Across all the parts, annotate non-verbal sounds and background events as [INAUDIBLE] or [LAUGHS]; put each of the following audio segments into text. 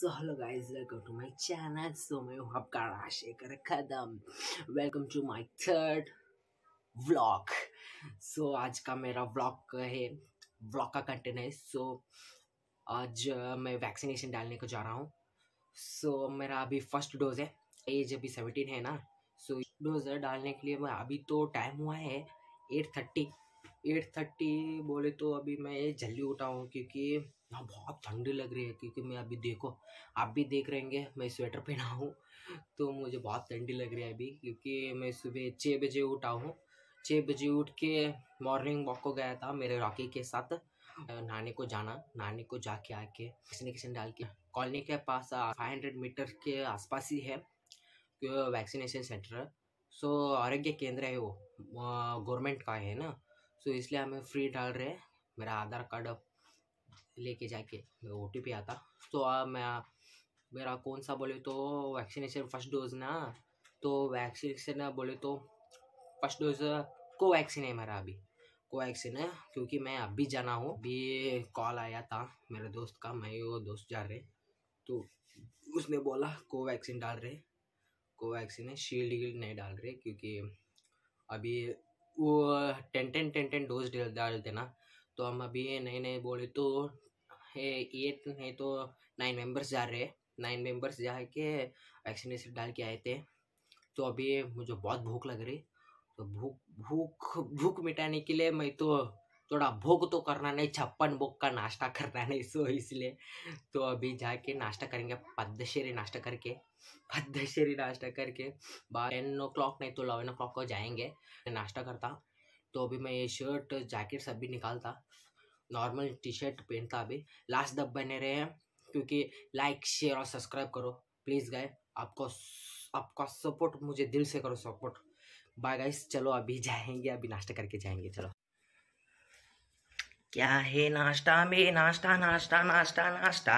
So hello guys, welcome to my channel. So मैं हूँ आपका Rajshekhar Kadam. Welcome to my third vlog. So आज का मेरा व्लॉग है व्लॉग का कंटेंट है। सो आज मैं वैक्सीनेशन डालने को जा रहा हूँ। सो so, मेरा अभी फ़र्स्ट डोज है। एज अभी सेवनटीन है ना। सो so, डोज डालने के लिए मैं अभी तो टाइम हुआ है एट थर्टी एट थर्टी बोले तो अभी मैं जल्दी उठा हूँ क्योंकि यहाँ बहुत ठंडी लग रही है, क्योंकि मैं अभी देखो, आप भी देख रहेंगे मैं स्वेटर पहना हूँ तो मुझे बहुत ठंडी लग रही है अभी, क्योंकि मैं सुबह छः बजे उठा हूँ। छः बजे उठ के मॉर्निंग वॉक को गया था मेरे रॉकी के साथ, नानी को जाना, नानी को जाके आके वैक्सीनेशन डाल के कॉलोनी के पास फाइव हंड्रेड मीटर के आसपास ही है, वैक्सीनेशन सेंटर सो आरोग्य केंद्र है वो गवर्नमेंट का है ना सो इसलिए हमें फ्री डाल रहे हैं। मेरा आधार कार्ड लेके जाके ओ टी पी आता। तो आ, मैं मेरा कौन सा बोले तो वैक्सीनेशन फ़र्स्ट डोज ना? तो वैक्सीनेशन बोले तो फ़र्स्ट डोज कोवैक्सीन है मेरा अभी। कोवैक्सीन है क्योंकि मैं अभी जाना हूँ। अभी कॉल आया था मेरे दोस्त का मैं वो दोस्त जा रहे तो उसने बोला कोवैक्सीन डाल रहे कोवैक्सीन है शील्ड नहीं डाल रहे क्योंकि अभी वो, ten ten ten ten dose डाल देना तो हम अभी नए नए बोले तो एट नहीं तो नाइन मेंबर्स जा रहे नाइन मेंबर्स जा के वैक्सीनेशन डाल के आए थे। तो अभी मुझे बहुत भूख लग रही। तो भूख भूख भूख मिटाने के लिए मैं तो थोड़ा भोग तो करना नहीं, छप्पन भोग का नाश्ता [LAUGHS] करना नहीं, सो इसलिए। तो अभी जाके नाश्ता करेंगे पद्मशेरी नाश्ता करके पद्मशेरी नाश्ता करके। बारह टेन ओ क्लॉक नहीं तो इलेवन ओ क्लॉक को जाएँगे, नाश्ता करता। तो अभी मैं ये शर्ट, जैकेट सब भी निकालता। नॉर्मल टी शर्ट पहनता अभी। लास्ट दब बने रहे हैं, क्योंकि लाइक शेयर और सब्सक्राइब करो। प्लीज़ गाय आपको आपका सपोर्ट मुझे दिल से करो सपोर्ट बाय गाइस चलो अभी [LAUGHS] जाएँगे, अभी नाश्ता करके जाएँगे, चलो। क्या है नाश्ता में? नाश्ता नाश्ता नाश्ता नाश्ता।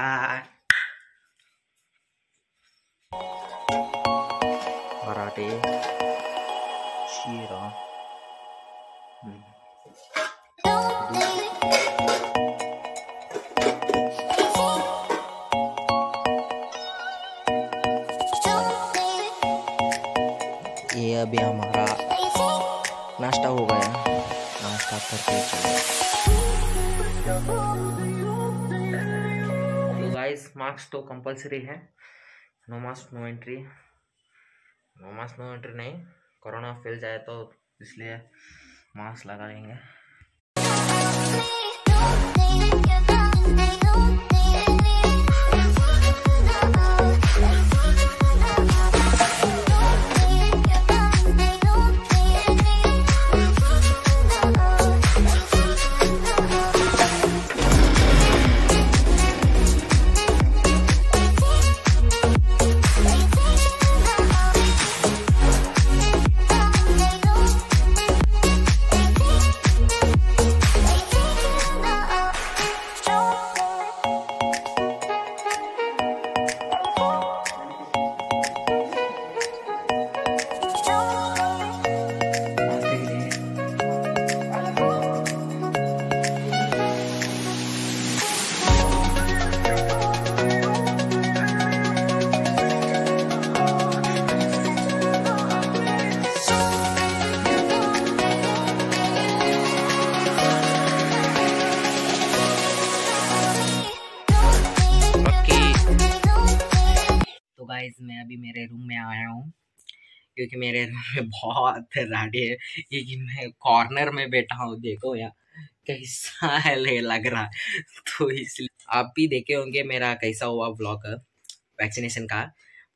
पराठे। शीरा। ये अभी हमारा नाश्ता हो गया। नाश्ता करके चलो मार्क्स तो कंपलसरी है। No mask no entry no mask no entry नहीं। कोरोना फैल जाए तो इसलिए मास्क लगाएँगे। ओके गाइज़ मैं अभी मेरे रूम में आया हूँ, क्योंकि मेरे रूम में बहुत राडे है क्योंकि मैं कॉर्नर में बैठा हूँ, देखो यहाँ कैसा है लग रहा। तो इसलिए आप भी देखे होंगे मेरा कैसा हुआ ब्लॉग वैक्सीनेशन का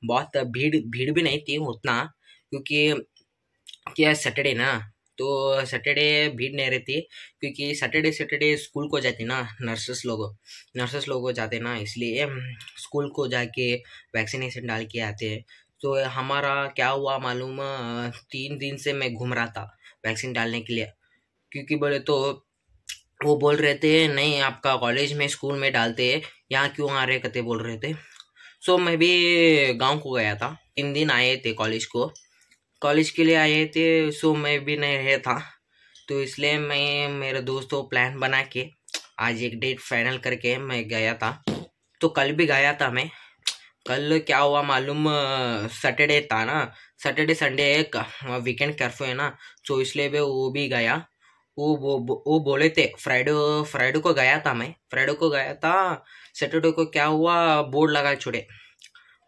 बहुत भीड़ भीड़ भी नहीं थी उतना, क्योंकि क्या सैटरडे ना तो सैटरडे भीड़ नहीं रहती, क्योंकि सैटरडे सैटरडे स्कूल को जाते ना नर्सेस लोग। नर्सेस लोग जाते ना, इसलिए स्कूल को जाके वैक्सीनेशन डाल के आते हैं। तो हमारा क्या हुआ मालूम तीन दिन से मैं घूम रहा था वैक्सीन डालने के लिए। क्योंकि बोले तो वो बोल रहे थे, नहीं, आपका कॉलेज में स्कूल में डालते यहाँ क्यों आ रहे कहते बोल रहे थे। सो मैं भी गाँव को गया था। तीन दिन आए थे कॉलेज को। कॉलेज के लिए आए थे, सो मैं भी नहीं रहा था। तो इसलिए मैं, मेरे दोस्तों प्लान बना के आज एक डेट फाइनल करके मैं गया था। तो कल भी गया था मैं। कल क्या हुआ मालूम सैटरडे था ना। सैटरडे संडे एक वीकेंड कर्फ्यू है ना। तो इसलिए भी वो भी गया। वो वो वो बोले थे फ्राइडे फ्राइडे को गया था मैं। फ्राइडे को गया था। सैटरडे को क्या हुआ, बोर्ड लगा छोड़े।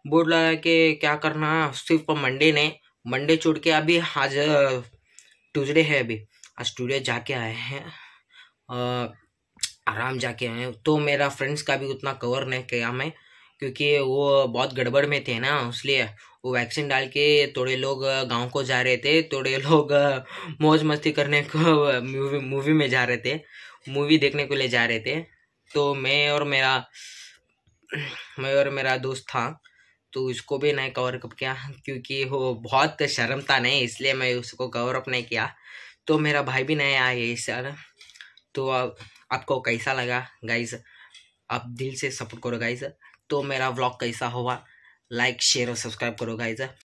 बोर्ड लगा के क्या करना, सिर्फ़ मंडे ने मंडे छोड़ के अभी आज ट्यूजडे है अभी। आज टूडे जाके आए हैं आराम जाके आए हैं। तो मेरा फ्रेंड्स का भी उतना कवर नहीं किया मैं, क्योंकि वो बहुत गड़बड़ में थे ना इसलिए वो वैक्सीन डाल के थोड़े लोग गाँव को जा रहे थे, थोड़े लोग मौज मस्ती करने को मूवी मूवी में जा रहे थे मूवी देखने को ले जा रहे थे। तो मैं और मेरा, मैं और मेरा दोस्त था तो उसको भी नहीं कवरअप किया क्योंकि वो बहुत शर्म था नहीं इसलिए मैं उसको कवरअप नहीं किया। तो मेरा भाई भी नहीं आया इस साल तो आप, आपको कैसा लगा? गाइज़ आप दिल से सपोर्ट करो गाइज़ तो मेरा ब्लॉग कैसा हुआ? लाइक शेयर और सब्सक्राइब करो गाइज़